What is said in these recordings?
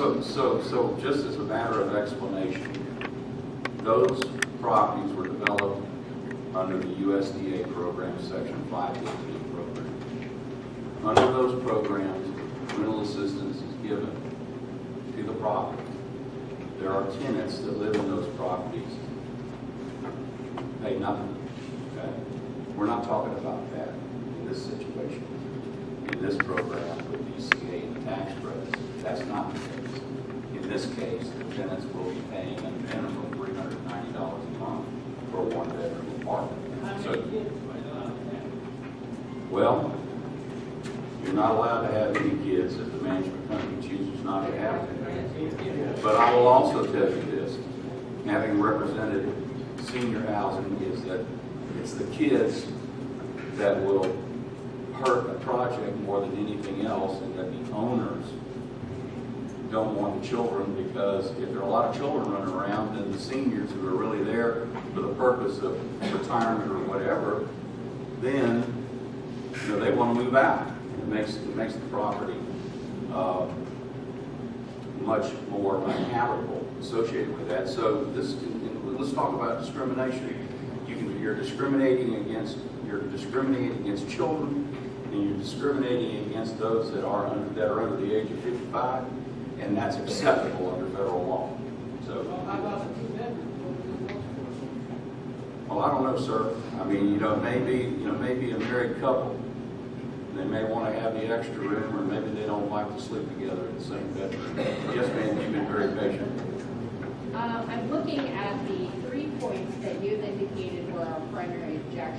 So, so, so just as a matter of explanation, those properties were developed under the USDA program, section five fifteen program. Under those programs, rental assistance is given to the property. There are tenants that live in those properties, pay nothing, okay? We're not talking about that in this situation. In this program with DCA and tax credits, that's not the case. In this case, the tenants will be paying a minimum of three hundred and ninety dollars a month for one-bedroom apartment. So, well, you're not allowed to have any kids if the management company chooses not to have them. But I will also tell you this, having represented senior housing, is that it's the kids that will hurt a project more than anything else, and that the owners don't want the children, because if there are a lot of children running around, then the seniors who are really there for the purpose of retirement or whatever, then, you know, they want to move out. It makes, it makes the property, uh, much more uninhabitable associated with that. So this, let's talk about discrimination. You're discriminating against, you're discriminating against children, and you're discriminating against those that are under, that are under the age of fifty-five, and that's acceptable under federal law. So, well, I don't know, sir. I mean, you know, maybe, you know, maybe a married couple, they may want to have the extra room, or maybe they don't like to sleep together in the same bedroom. Yes, ma'am, you've been very patient. Uh, I'm looking at the three points that you've indicated were our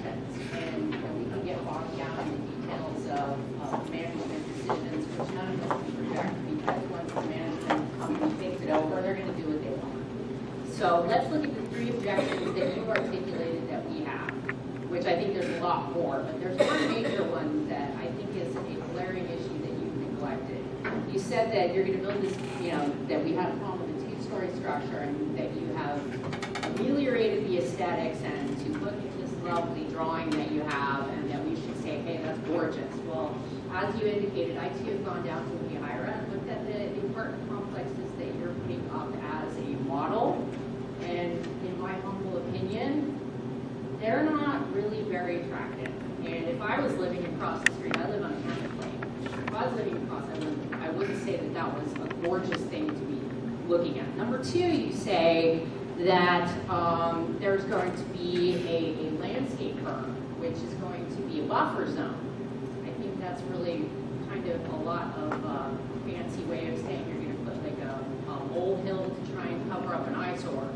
and we can get bogged down in the details of, of management decisions, which none of us can project, because once the management company takes it over, they're gonna do what they want. So let's look at the three objections that you articulated that we have, which I think there's a lot more, but there's one major one that I think is a glaring issue that you've neglected. You said that you're gonna build this, you know, that we had a problem with the two-story structure and that you have ameliorated the aesthetics and to look at lovely drawing that you have and that we should say, hey, that's gorgeous. Well, as you indicated, I too have gone down to Lehigh and looked at the apartment complexes that you're putting up as a model. And in my humble opinion, they're not really very attractive. And if I was living across the street, I live on Hammond Lane. If I was living across, I wouldn't, I wouldn't say that that was a gorgeous thing to be looking at. Number two, you say that um, there's going to be a, a landscape berm, which is going to be a buffer zone. I think that's really kind of a lot of uh, fancy way of saying you're going to put like a, a molehill to try and cover up an eyesore.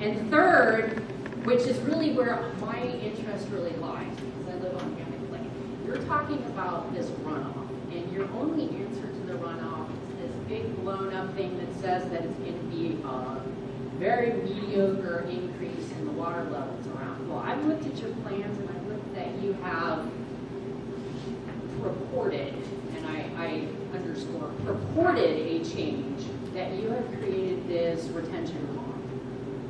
And third, which is really where my interest really lies, because I live on Hammond Lane. You're talking about this runoff, and your only answer to the runoff is this big blown up thing that says that it's going to be a very mediocre increase in the water levels around. Well, I've looked at your plans and I've looked that you have purported, and I, I underscore, purported a change, that you have created this retention pond.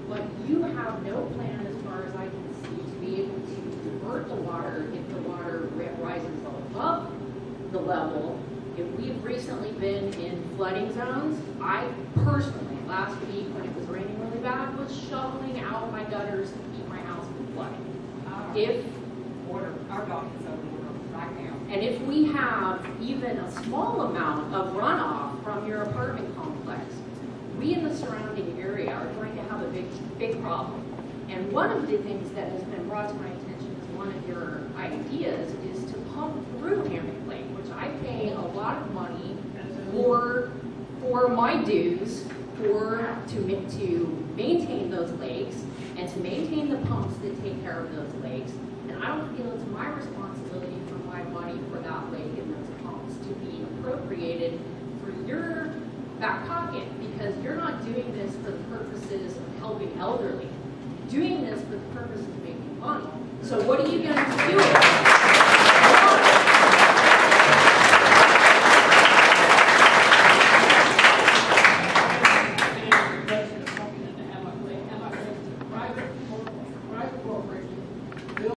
But you have no plan, as far as I can see, to be able to divert the water if the water rises above the level. If we've recently been in flooding zones, I personally, last week when it was raining really bad, was shoveling out my gutters to keep my house from flooding. Uh-huh. If Water, our dog is over right now. and if we have even a small amount of runoff from your apartment complex, we in the surrounding area are going to have a big, big problem. And one of the things that has been brought to my attention as one of your ideas is to pump through Hammock Lake, which I pay a lot of money for, for my dues, for, to, to maintain those lakes and to maintain the pumps that take care of those lakes. And I don't feel it's my responsibility for my money for that lake and those pumps to be appropriated for your back pocket, because you're not doing this for the purposes of helping elderly. You're Doing this for the purpose of making money. So what are you going to do?